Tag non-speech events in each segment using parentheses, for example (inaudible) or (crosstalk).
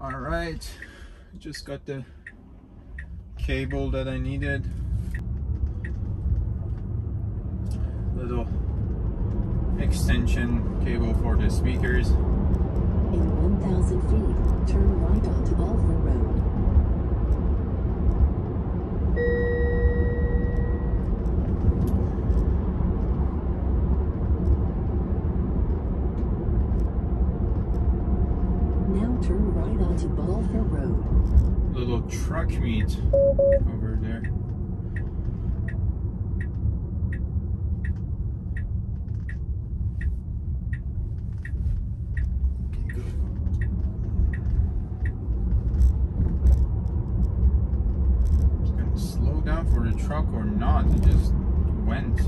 All right, just got the cable that I needed. Little extension cable for the speakers. In 1,000 feet, turn right onto Balfour Road. Now turn right onto Road. Little truck meet over there. Slow down for the truck or not. It just went.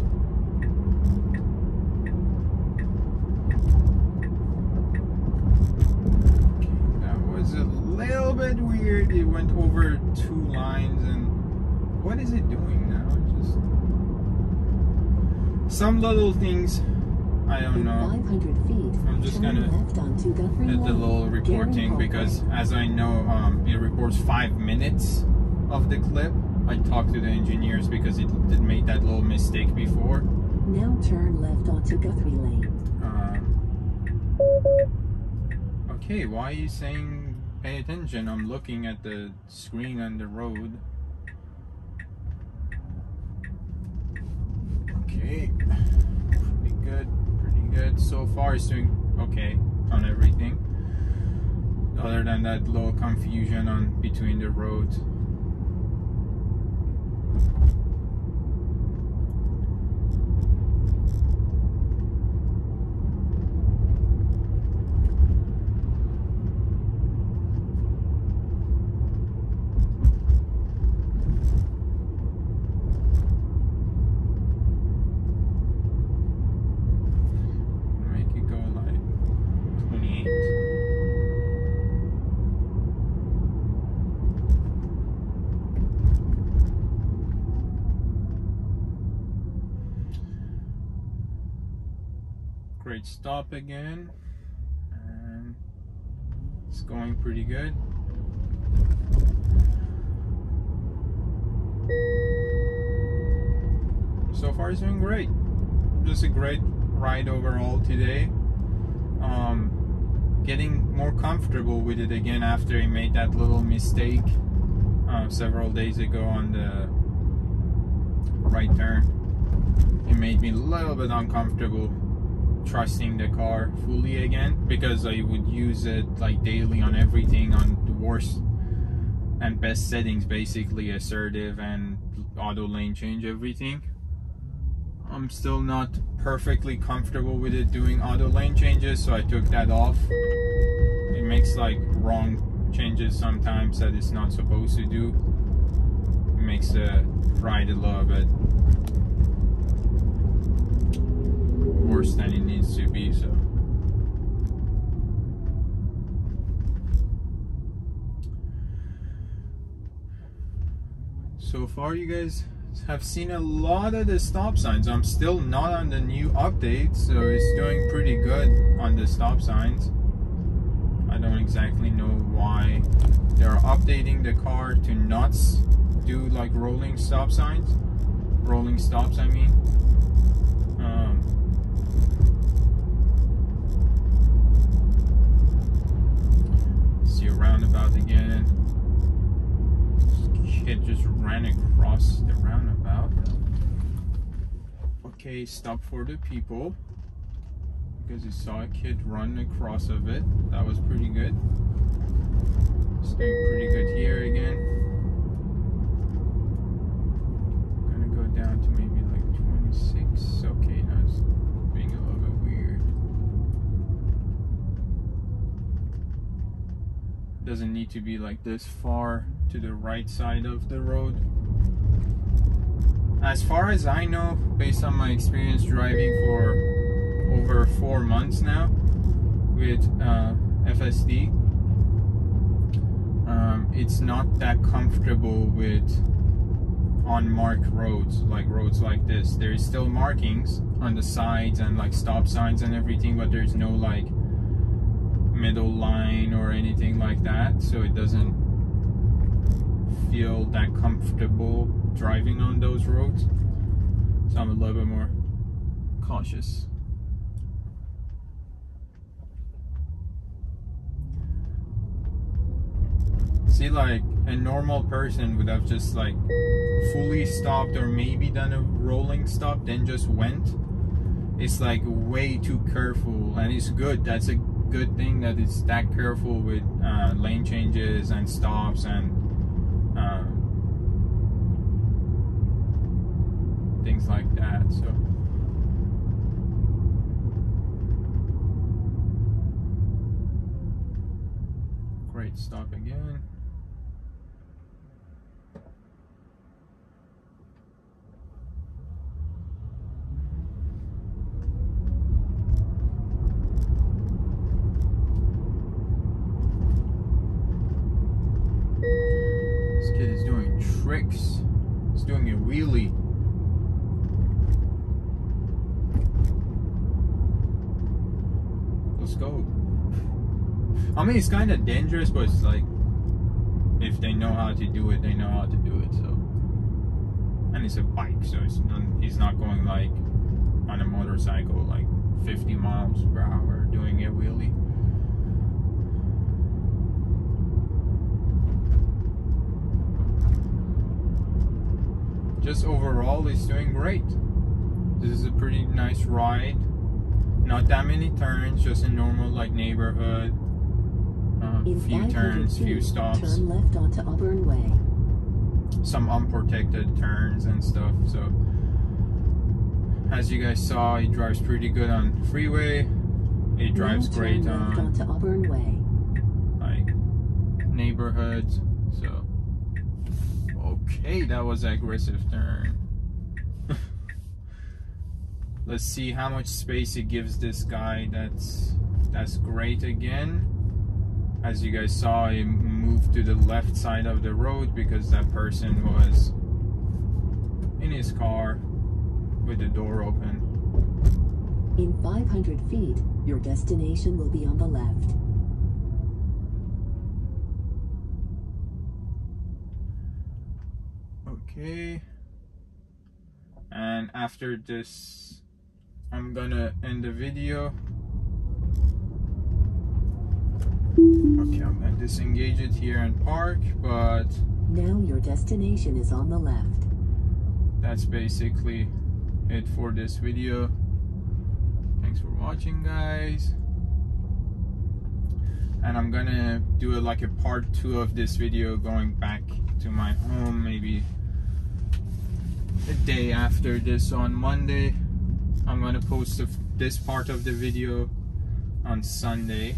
Okay, that was a little bit weird. It went over two lines and what is it doing now? Just some little things. I don't know. 500 feet, I'm just gonna left onto Guthrie Hit the little reporting because as I know um, it reports five minutes of the clip. I talked to the engineers because it did make that little mistake before. Now turn left onto Guthrie Lane. Um, okay, why are you saying pay attention? I'm looking at the screen on the road. Okay, pretty good, pretty good. So far, it's doing okay on everything. Other than that little confusion on between the roads. Make it go like 28. Great stop again. And it's going pretty good. So far, it's doing great just a great ride overall today. Um, getting more comfortable with it again after he made that little mistake uh, several days ago on the right turn. It made me a little bit uncomfortable trusting the car fully again because I would use it like daily on everything on the worst and best settings basically assertive and auto lane change everything I'm still not perfectly comfortable with it doing auto lane changes, so I took that off. It makes like wrong changes sometimes that it's not supposed to do. It makes the ride a little bit worse than it needs to be, so. So far, you guys have seen a lot of the stop signs. I'm still not on the new update, so it's doing pretty good on the stop signs. I don't exactly know why they're updating the car to not do like rolling stop signs. Rolling stops, I mean. Um, see a roundabout again. This kid just ran across the roundabout. Okay, stop for the people. Because he saw a kid run across of it. That was pretty good. It's pretty good here again. Gonna go down to maybe like 26. Okay, now it's being a little bit weird. Doesn't need to be like this far to the right side of the road. As far as I know, based on my experience driving for over four months now with uh, FSD, um, it's not that comfortable with unmarked roads, like roads like this. There is still markings on the sides and like stop signs and everything, but there's no like middle line or anything like that so it doesn't feel that comfortable driving on those roads. So I'm a little bit more cautious. See like a normal person would have just like fully stopped or maybe done a rolling stop then just went. It's like way too careful and it's good. That's a good thing that it's that careful with uh, lane changes and stops and uh, things like that so. Great stop again This kid is tricks. He's doing a wheelie. Let's go. I mean, it's kind of dangerous, but it's like, if they know how to do it, they know how to do it, so. And it's a bike, so it's not, he's not going like on a motorcycle, like 50 miles per hour doing a wheelie. Just overall he's doing great. This is a pretty nice ride. Not that many turns, just a normal like neighborhood. Uh, few turns, few stops, turn left onto Auburn Way. some unprotected turns and stuff. So as you guys saw, he drives pretty good on freeway. He drives Now great on onto Auburn Way. like neighborhoods. Okay, that was an aggressive turn. (laughs) Let's see how much space it gives this guy. That's that's great again. As you guys saw, he moved to the left side of the road because that person was in his car with the door open. In 500 feet, your destination will be on the left. Okay. And after this, I'm gonna end the video. Okay, I'm gonna disengage it here and park, but Now your destination is on the left. that's basically it for this video. Thanks for watching, guys. And I'm gonna do a, like a part two of this video going back to my home, maybe a day after this on Monday. I'm gonna post this part of the video on Sunday.